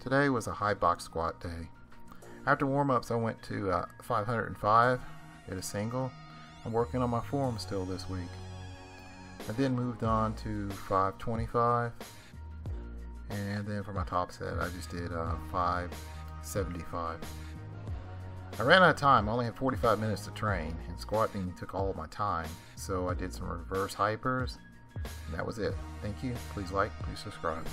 Today was a high box squat day. After warm-ups I went to uh, 505, did a single. I'm working on my form still this week. I then moved on to 525 and then for my top set I just did uh, 575. I ran out of time. I only had 45 minutes to train, and squatting took all my time. So I did some reverse hypers, and that was it. Thank you. Please like, please subscribe.